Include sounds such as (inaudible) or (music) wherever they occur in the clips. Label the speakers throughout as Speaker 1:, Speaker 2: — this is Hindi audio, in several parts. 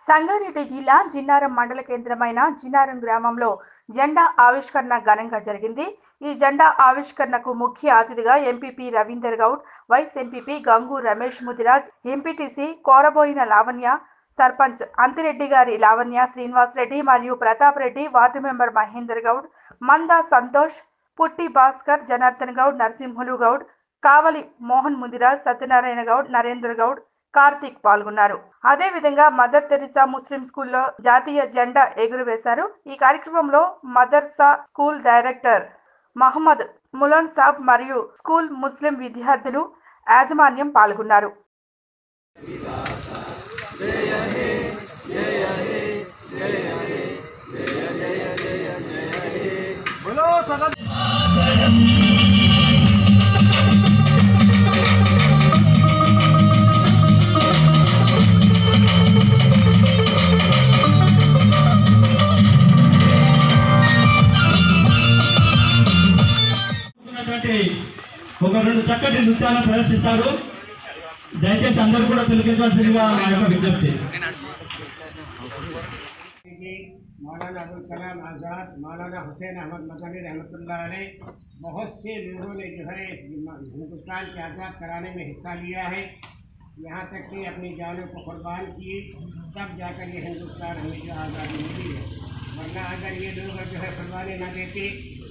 Speaker 1: సంగారెడ్డి జిల్లా జిన్నారం మండల కేంద్రమైన జిన్నారం గ్రామంలో జెండా ఆవిష్కరణ ఘనంగా జరిగింది. ఈ జెండా ఆవిష్కరణకు ముఖ్య అతిథిగా MPP Ravinder Goud vice MPP Gangu Ramesh Mudiraj MPTC Koraboina Lavanya sarpanch Anthireddy గారి లావణ్య శ్రీనివాస్ రెడ్డి మరియు ప్రతాప్ రెడ్డి వార్డు మెంబర్ మహేందర్ గౌడ్ మంద సంతోష్ పుట్టి భాస్కర్ జనార్దన్ గౌడ్ నరసింహులు గౌడ్ కావలి మోహన్ ముదిరాజ్ సత్యనారాయణ గౌడ్ నరేంద్ర గౌడ్ కార్తీక్ పాల్గొన్నారు. అదేవిధంగా మదర్ తెరిసా ముస్లిం స్కూల్లో జాతీయ జెండా ఎగురవేశారు. ఈ కార్యక్రమంలో మదర్సా స్కూల్ డైరెక్టర్ మహమ్మద్ ములన్ సాబ్ మరియు స్కూల్ ముస్లిం విద్యార్థులు యాజమాన్యం పాల్గొన్నారు.
Speaker 2: ఉన్నటువంటి ఒక రెండు చక్కటి నృత్యాలను ప్రదర్శిస్తారు దయచేసి అందరూ కూడా తిలకించవలసిందిగా నా యొక్క విజ్ఞప్తి
Speaker 3: जी मौलाना अबुल कलाम आज़ाद मौलाना हुसैन अहमद मदनी रहमतुल्लाह अलैह बहुत से लोगों ने जो है हिंदुस्तान के आज़ाद कराने में हिस्सा लिया है यहाँ तक कि अपनी जानों को कुर्बान किए तब जाकर ये हिंदुस्तान हमें जो आज़ादी मिली है वरना अगर ये लोग जो है कुर्बानी न देते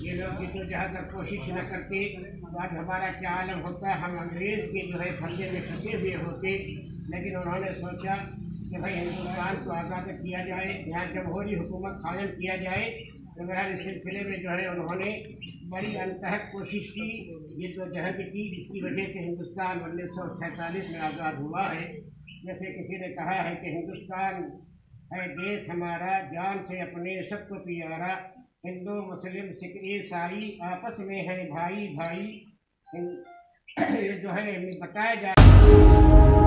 Speaker 3: ये लोग जितोजहद और कोशिश न करते तो आज हमारा क्या आलम होता है, हम अंग्रेज़ के जो है फंदे में फंसे हुए होते, लेकिन उन्होंने सोचा कि भाई हिंदुस्तान को आज़ाद किया जाए, यहाँ जमहूरी हुकूमत कायम किया जाए तो मेरा इस सिलसिले में जो है उन्होंने बड़ी अंतहक कोशिश की। ये तो की, जिसकी वजह से हिंदुस्तान उन्नीस सौ सैंतालीस में आज़ाद हुआ है। जैसे किसी ने कहा है कि हिंदुस्तान है देश हमारा, जान से अपने सबको प्यारा हिंदू मुस्लिम सिख ईसाई आपस में है भाई भाई (coughs) ये जो है बताया जा